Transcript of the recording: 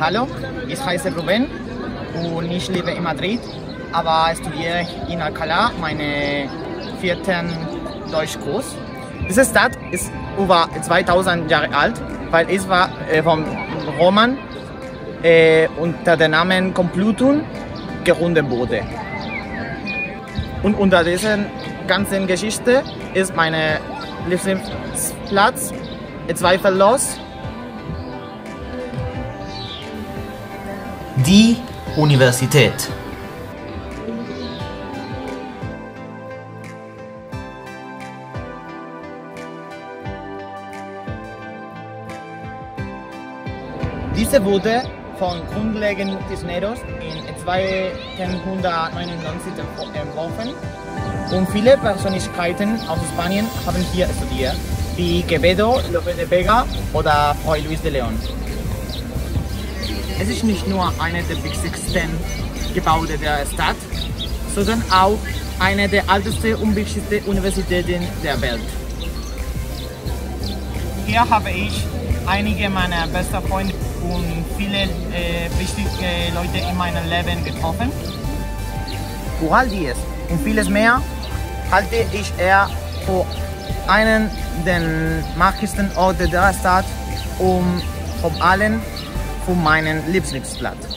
Hallo, ich heiße Ruben und ich lebe in Madrid, aber studiere in Alcalá meinen vierten Deutschkurs. Diese Stadt ist über 2000 Jahre alt, weil es war äh, vom Roman äh, unter dem Namen Complutum gegründet wurde. Und unter dieser ganzen Geschichte ist mein Lieblingsplatz zweifellos Die Universität. Diese wurde von grundlegenden Cisneros in 299 entworfen und viele Persönlichkeiten aus Spanien haben hier studiert, wie Quevedo, Lope de Vega oder Fray Luis de León. Es ist nicht nur eine der wichtigsten Gebäude der Stadt, sondern auch eine der ältesten und wichtigsten Universitäten der Welt. Hier habe ich einige meiner besten Freunde und viele äh, wichtige Leute in meinem Leben getroffen. Für all dies und vieles mehr halte ich er für einen der magischsten Orte der Stadt und vor allem für meinen Lieblingsplatz.